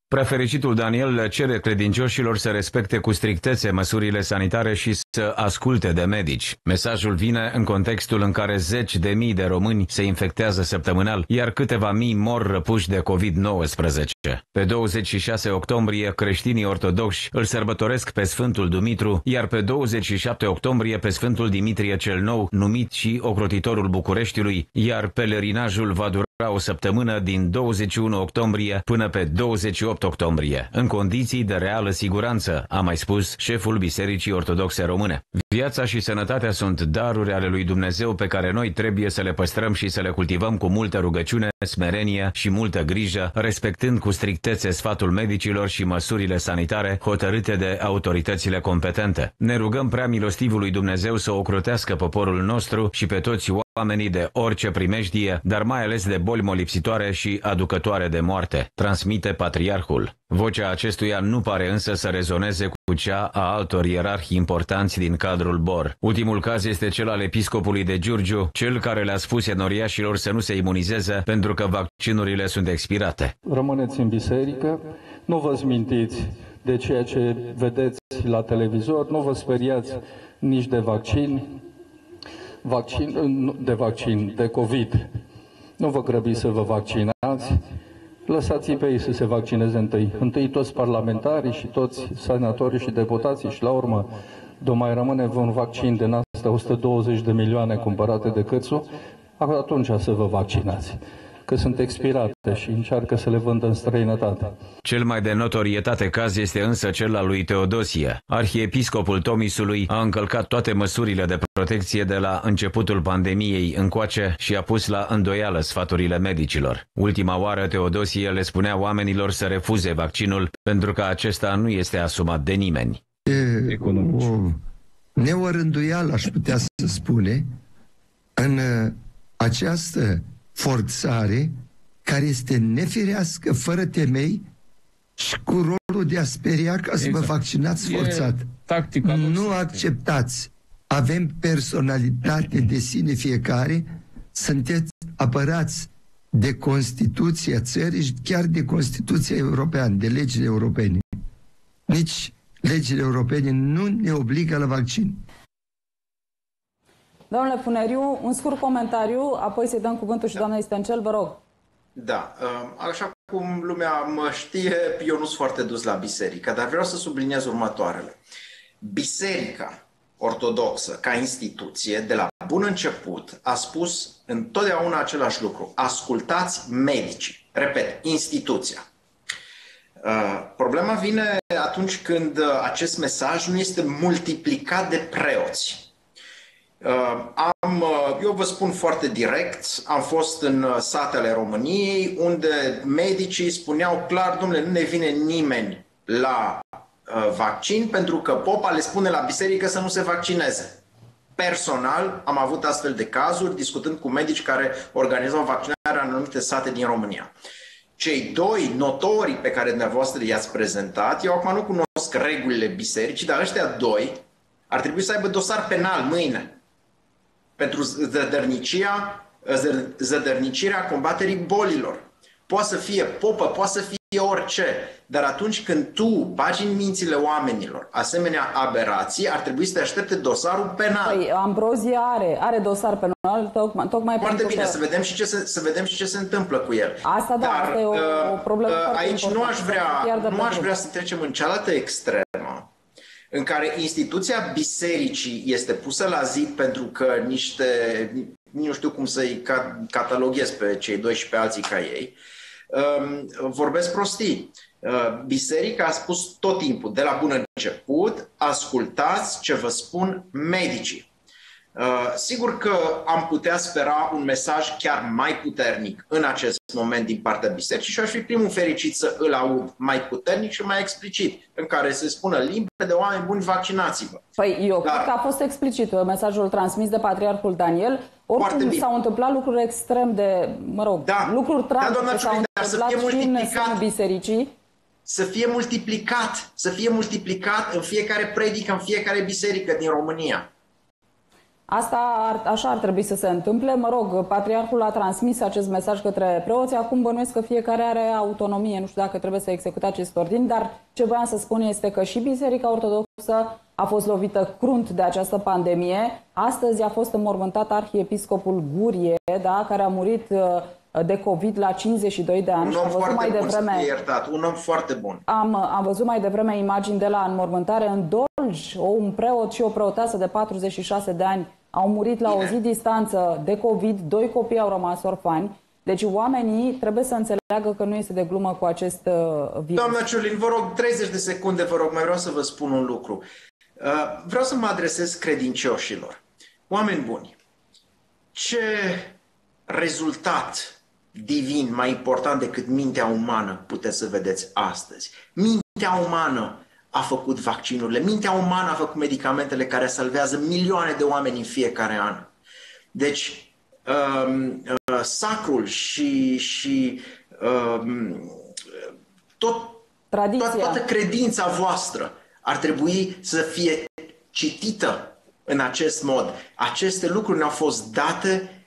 Prefericitul Daniel cere credincioșilor să respecte cu strictețe măsurile sanitare și să asculte de medici. Mesajul vine în contextul în care zeci de mii de români se infectează săptămânal, iar câteva mii mor răpuși de COVID-19. Pe 26 octombrie, creștinii ortodoxi îl sărbătoresc pe Sfântul Dumitru, iar pe 27 octombrie pe Sfântul Dimitrie cel Nou, numit și ocrotitorul Bucureștiului, iar pelerinajul va dura o săptămână din 21 octombrie până pe 28 octombrie, în condiții de reală siguranță, a mai spus șeful Bisericii Ortodoxe Române. Viața și sănătatea sunt daruri ale lui Dumnezeu pe care noi trebuie să le păstrăm și să le cultivăm cu multă rugăciune, smerenie și multă grijă, respectând cu strictețe sfatul medicilor și măsurile sanitare hotărâte de autoritățile competente. Ne rugăm prea milostivului Dumnezeu să ocrotească poporul nostru și pe toți oamenii de orice primejdie, dar mai ales de boli molipsitoare și aducătoare de moarte, transmite patriarhul. Vocea acestuia nu pare însă să rezoneze cu cea a altor ierarhi importanți din cadrul BOR. Ultimul caz este cel al episcopului de Giurgiu, cel care le-a spus enoriașilor să nu se imunizeze pentru că vaccinurile sunt expirate. Rămâneți în biserică, nu vă mintiți de ceea ce vedeți la televizor, nu vă speriați nici de vaccin, vaccin de vaccin, de COVID. Nu vă grăbiți să vă vaccinați, lăsați pe ei să se vaccineze întâi. Întâi toți parlamentarii și toți senatorii și deputații și la urmă de mai rămâne un vaccin din asta 120 de milioane cumpărate de Cățu, atunci să vă vaccinați că sunt expirate și încearcă să le vândă în străinătate. Cel mai de notorietate caz este însă cel al lui Teodosie. Arhiepiscopul Tomisului a încălcat toate măsurile de protecție de la începutul pandemiei încoace și a pus la îndoială sfaturile medicilor. Ultima oară Teodosie le spunea oamenilor să refuze vaccinul pentru că acesta nu este asumat de nimeni. E, o neorânduială, aș putea să spune, în uh, această forțare care este nefirească, fără temei și cu rolul de a speria ca să exact. vă vaccinați forțat. Tactica nu acceptați avem personalitate de sine fiecare, sunteți apărați de Constituția țării și chiar de Constituția Europeană, de legile europene. Nici legile europene nu ne obligă la vaccin. Domnule Funeriu, un scurt comentariu, apoi să-i dăm cuvântul și da. doamnei Stencel, vă rog. Da, um, așa cum lumea mă știe, eu nu sunt foarte dus la biserică, dar vreau să subliniez următoarele. Biserica ortodoxă, ca instituție, de la bun început, a spus întotdeauna același lucru. Ascultați medicii. Repet, instituția. Uh, problema vine atunci când uh, acest mesaj nu este multiplicat de preoți. Uh, am, eu vă spun foarte direct, am fost în satele României unde medicii spuneau clar, domnule, nu ne vine nimeni la vaccin pentru că popa le spune la biserică să nu se vaccineze. Personal am avut astfel de cazuri discutând cu medici care organizau vaccinarea în anumite sate din România. Cei doi notori pe care dumneavoastră i-ați prezentat, eu acum nu cunosc regulile bisericii, dar ăștia doi ar trebui să aibă dosar penal mâine pentru zădărnicia, zădărnicirea combaterii bolilor. Poate să fie popă, poate să fie orice, dar atunci când tu bagi în mințile oamenilor asemenea aberații, ar trebui să te aștepte dosarul penal. Păi, Ambrozia are, are dosar penal, tocmai, tocmai Foarte bine, că... să, vedem și ce se, să vedem și ce se întâmplă cu el. Asta da, dar, asta e o, o problemă uh, Aici nu aș, vrea, nu aș vrea să trecem în cealaltă extremă, în care instituția bisericii este pusă la zid pentru că niște, nu știu cum să-i cataloghez pe cei doi și pe alții ca ei, um, vorbesc prostii. Uh, biserica a spus tot timpul, de la bun început, ascultați ce vă spun medicii. Uh, sigur că am putea spera un mesaj chiar mai puternic în acest moment din partea bisericii și aș fi primul fericit să îl aud mai puternic și mai explicit, în care se spună de oameni buni, vaccinați-vă. Păi eu Dar... cred că a fost explicit uh, mesajul transmis de Patriarhul Daniel. Oricum s-au întâmplat lucruri extrem de, mă rog, da. lucruri tragice da, s-au întâmplat și în bisericii să fie multiplicat, să fie multiplicat în fiecare predică, în fiecare biserică din România. Asta ar, așa ar trebui să se întâmple. Mă rog, patriarhul a transmis acest mesaj către preoți, acum bănuiesc că fiecare are autonomie, nu știu dacă trebuie să execute acest ordin, dar ce voiam să spun este că și Biserica Ortodoxă a fost lovită crunt de această pandemie. Astăzi a fost înmormântat arhiepiscopul Gurie, da, care a murit uh, de COVID la 52 de ani. Un om foarte mai devreme, bun, iertat, un om foarte bun. Am, am văzut mai devreme imagini de la înmormântare în Dolj, un preot și o preoteasă de 46 de ani au murit la Bine. o zi distanță de COVID, doi copii au rămas orfani. Deci oamenii trebuie să înțeleagă că nu este de glumă cu acest uh, virus. Doamna Ciulin, vă rog 30 de secunde, vă rog, mai vreau să vă spun un lucru. Uh, vreau să mă adresez credincioșilor. Oameni buni, ce rezultat divin mai important decât mintea umană puteți să vedeți astăzi? Mintea umană a făcut vaccinurile, mintea umană a făcut medicamentele care salvează milioane de oameni în fiecare an. Deci, um, uh, sacrul și, și um, tot, Tradiția. toată, toată credința voastră ar trebui să fie citită în acest mod. Aceste lucruri ne-au fost date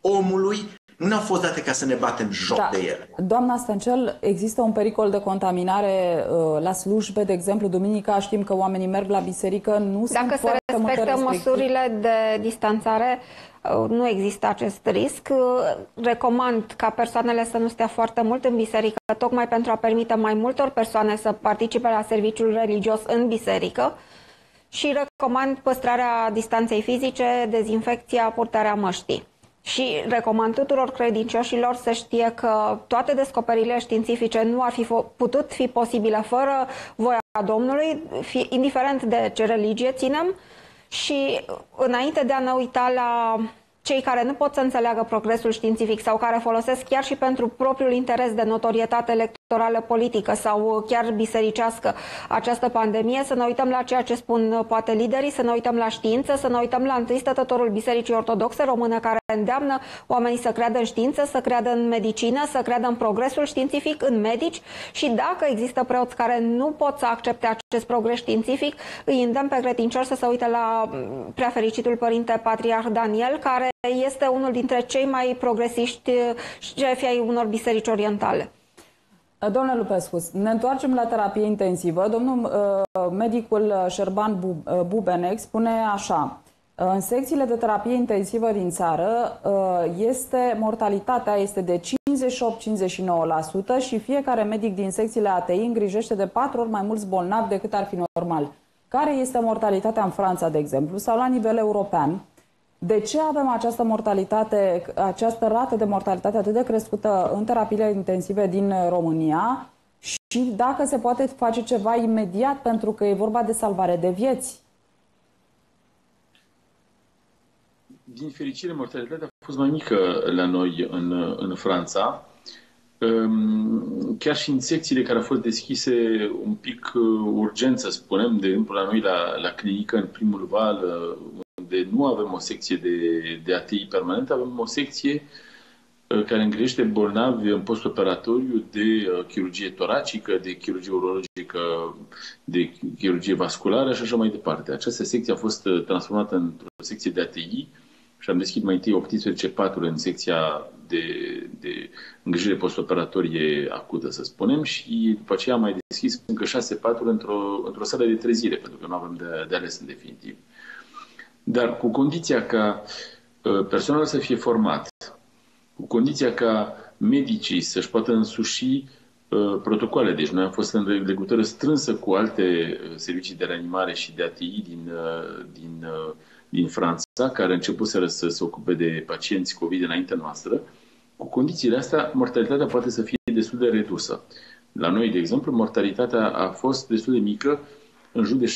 omului nu ne-au fost date ca să ne batem joc da. de ele. Doamna Stăncel, există un pericol de contaminare uh, la slujbe, de exemplu, duminica știm că oamenii merg la biserică, nu Dacă sunt se respectă măsurile de distanțare, uh, nu există acest risc. Uh, recomand ca persoanele să nu stea foarte mult în biserică, tocmai pentru a permite mai multor persoane să participe la serviciul religios în biserică și recomand păstrarea distanței fizice, dezinfecția, purtarea măștii. Și recomand tuturor credincioșilor să știe că toate descoperirile științifice nu ar fi putut fi posibile fără voia Domnului, fi, indiferent de ce religie ținem. Și înainte de a ne uita la cei care nu pot să înțeleagă progresul științific sau care folosesc chiar și pentru propriul interes de notorietate electorală politică sau chiar bisericească această pandemie, să ne uităm la ceea ce spun poate liderii, să ne uităm la știință, să ne uităm la întâi stătătorul Bisericii Ortodoxe Române care îndeamnă oamenii să creadă în știință, să creadă în medicină, să creadă în progresul științific, în medici și dacă există preoți care nu pot să accepte acest progres științific, îi îndemn pe credincioși să se uite la prea fericitul Părinte Patriarh Daniel, care este unul dintre cei mai progresiști șefi ai unor biserici orientale. Domnule Lupescu, ne întoarcem la terapie intensivă. Domnul uh, medicul Șerban uh, Bubenec spune așa. În secțiile de terapie intensivă din țară uh, este mortalitatea este de 58-59% și fiecare medic din secțiile ATI îngrijește de 4 ori mai mulți bolnavi decât ar fi normal. Care este mortalitatea în Franța, de exemplu, sau la nivel european? De ce avem această mortalitate, această rată de mortalitate atât de crescută în terapiile intensive din România și dacă se poate face ceva imediat pentru că e vorba de salvare de vieți? Din fericire, mortalitatea a fost mai mică la noi în, în Franța. Ehm, chiar și în secțiile care au fost deschise un pic uh, urgent, să spunem, de exemplu la noi la, la clinică în primul val, uh, unde nu avem o secție de, de ATI permanentă, avem o secție uh, care îngrijește bolnavi în postoperatoriu de uh, chirurgie toracică, de chirurgie urologică, de chirurgie vasculară și așa mai departe. Această secție a fost uh, transformată într-o secție de ATI și am deschis mai întâi 18 paturi în secția de, de îngrijire postoperatorie acută, să spunem, și după aceea am mai deschis încă 6 paturi într-o, într-o sală de trezire, pentru că nu avem de, de ales în definitiv dar cu condiția ca uh, personalul să fie format, cu condiția ca medicii să-și poată însuși uh, protocoale. Deci noi am fost în legătură strânsă cu alte uh, servicii de reanimare și de ATI din, din, din Franța, care început să se ocupe de pacienți COVID înaintea noastră. Cu condițiile astea, mortalitatea poate să fie destul de redusă. La noi, de exemplu, mortalitatea a fost destul de mică, în jur de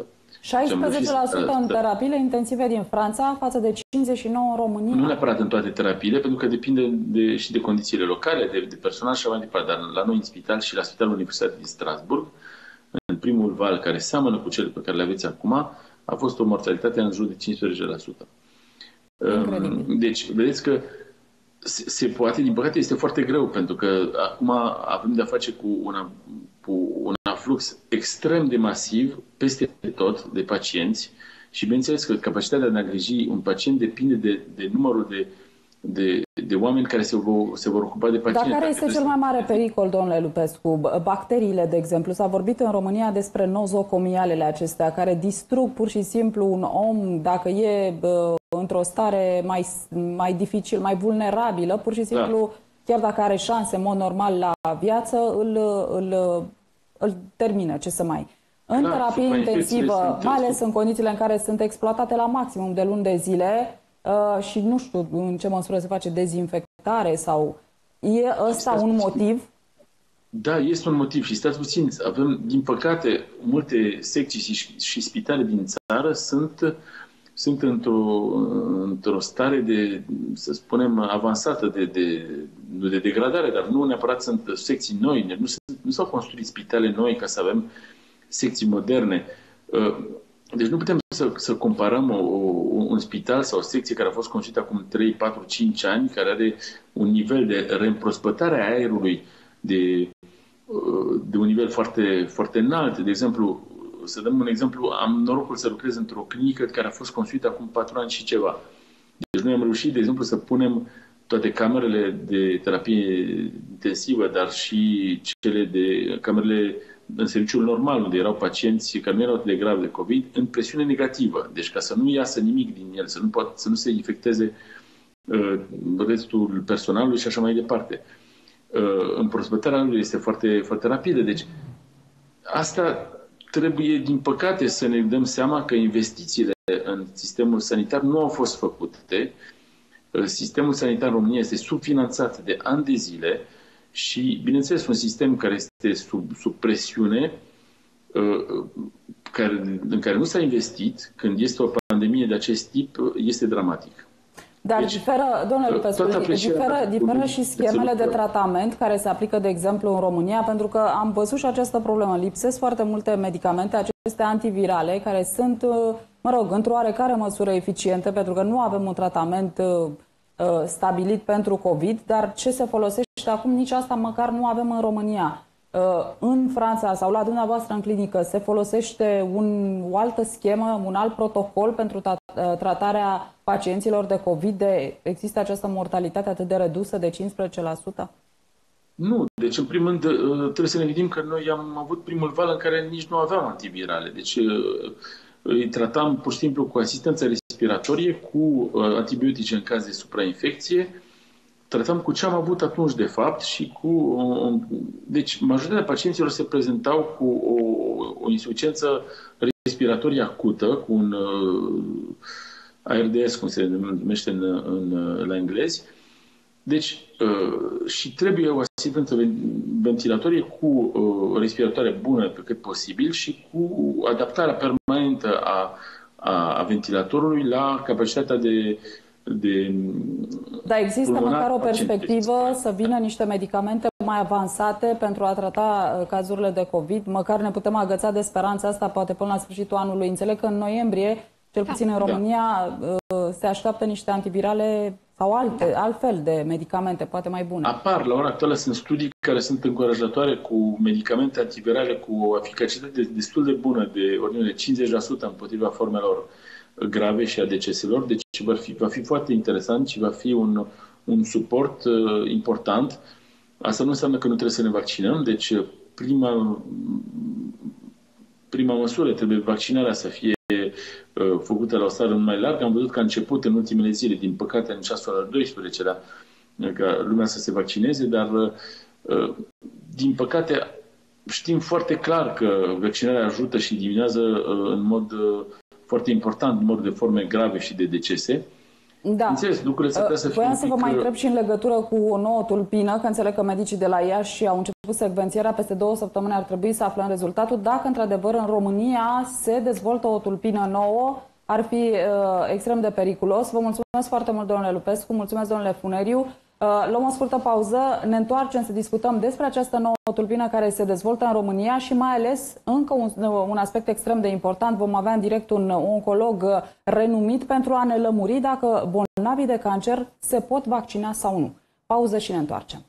16%. 16% în terapiile intensive din Franța față de 59% în România. Nu neapărat în toate terapiile, pentru că depinde de, și de condițiile locale, de, de personal și așa mai departe. Dar la noi în spital și la Spitalul Universitar din Strasburg, în primul val care seamănă cu cel pe care le aveți acum, a fost o mortalitate în jur de 15%. Incredibil. Deci, vedeți că se, se poate, din păcate este foarte greu, pentru că acum avem de-a face cu, una, cu un aflux extrem de masiv peste tot de pacienți și bineînțeles că capacitatea de a îngriji un pacient depinde de, de numărul de, de, de oameni care se vor, se vor ocupa de pacient. Dar care este cel mai mare pericol, domnule Lupescu? Bacteriile, de exemplu. S-a vorbit în România despre nozocomialele acestea, care distrug pur și simplu un om dacă e uh, într-o stare mai, mai dificil, mai vulnerabilă, pur și simplu, da. chiar dacă are șanse în mod normal la viață, îl, îl, îl termină, ce să mai... În da, terapie intensivă, mai ales în condițiile în care sunt exploatate la maximum de luni de zile uh, și nu știu în ce măsură se face dezinfectare sau... E ăsta un motiv? Da, este un motiv și stați puțin, avem, din păcate, multe secții și, și spitale din țară sunt sunt într-o, într-o stare de, să spunem, avansată de, de, nu de degradare, dar nu neapărat sunt secții noi, nu, nu s-au construit spitale noi ca să avem secții moderne. Uh, deci nu putem să, să comparăm o, o, un spital sau o secție care a fost construită acum 3, 4, 5 ani, care are un nivel de reîmprospătare a aerului de, uh, de un nivel foarte, foarte înalt. De exemplu, să dăm un exemplu, am norocul să lucrez într-o clinică care a fost construită acum patru ani și ceva. Deci noi am reușit, de exemplu, să punem toate camerele de terapie intensivă, dar și cele de camerele în serviciul normal, unde erau pacienți care nu erau atât de grav de COVID, în presiune negativă. Deci ca să nu iasă nimic din el, să nu, poate, să nu se infecteze uh, restul personalului și așa mai departe. Uh, împrospătarea lui este foarte, foarte rapidă. Deci asta trebuie, din păcate, să ne dăm seama că investițiile în sistemul sanitar nu au fost făcute. Sistemul sanitar în România este subfinanțat de ani de zile și, bineînțeles, un sistem care este sub, sub presiune, uh, care, în care nu s-a investit, când este o pandemie de acest tip, este dramatic. Dar deci, diferă, domnule Lupescu, diferă, diferă și schemele de tratament care se aplică, de exemplu, în România, pentru că am văzut și această problemă. Lipsesc foarte multe medicamente, aceste antivirale, care sunt, uh, mă rog, într-o oarecare măsură eficiente, pentru că nu avem un tratament uh, uh, stabilit pentru COVID, dar ce se folosește acum, nici asta măcar nu avem în România. Uh, în Franța sau la dumneavoastră în clinică se folosește un, o altă schemă, un alt protocol pentru uh, tratarea pacienților de COVID? De, există această mortalitate atât de redusă de 15%? Nu, deci în primul rând uh, trebuie să ne gândim că noi am avut primul val în care nici nu aveam antivirale. Deci îi tratam pur și simplu cu asistență respiratorie, cu antibiotice în caz de suprainfecție, tratăm cu ce am avut atunci de fapt și cu... Deci majoritatea pacienților se prezentau cu o, o insuficiență respiratorie acută, cu un uh, ARDS, cum se numește în, în, la englezi. Deci, uh, și trebuie o asistență ventilatorie cu uh, respiratoare bună pe cât posibil și cu adaptarea permanentă a, a, a ventilatorului la capacitatea de de Dar există măcar o perspectivă să vină niște medicamente mai avansate pentru a trata uh, cazurile de COVID? Măcar ne putem agăța de speranța asta, poate până la sfârșitul anului. Înțeleg că în noiembrie, cel puțin în da. România, da. se așteaptă niște antivirale sau alte, altfel de medicamente, poate mai bune. Apar, la ora actuală sunt studii care sunt încurajatoare cu medicamente antivirale cu o eficacitate destul de bună, de ordine de 50% împotriva formelor grave și a deceselor, deci va fi, va fi foarte interesant și va fi un, un suport uh, important. Asta nu înseamnă că nu trebuie să ne vaccinăm, deci uh, prima, prima măsură trebuie vaccinarea să fie uh, făcută la o scară mai largă. Am văzut că a început în ultimele zile, din păcate în ceasul al 12-lea, ca lumea să se vaccineze, dar uh, din păcate știm foarte clar că vaccinarea ajută și diminuează uh, în mod uh, foarte important numărul de forme grave și de decese. Da. Înțeles, lucrurile să să Voiam să vă mai întreb și în legătură cu o nouă tulpină, că înțeleg că medicii de la Iași au început secvențierea, peste două săptămâni ar trebui să aflăm rezultatul. Dacă într-adevăr în România se dezvoltă o tulpină nouă, ar fi uh, extrem de periculos. Vă mulțumesc foarte mult, domnule Lupescu, mulțumesc, domnule Funeriu. Uh, luăm o scurtă pauză, ne întoarcem să discutăm despre această nouă tulpină care se dezvoltă în România și mai ales încă un, uh, un aspect extrem de important. Vom avea în direct un uh, oncolog renumit pentru a ne lămuri dacă bolnavii de cancer se pot vaccina sau nu. Pauză și ne întoarcem.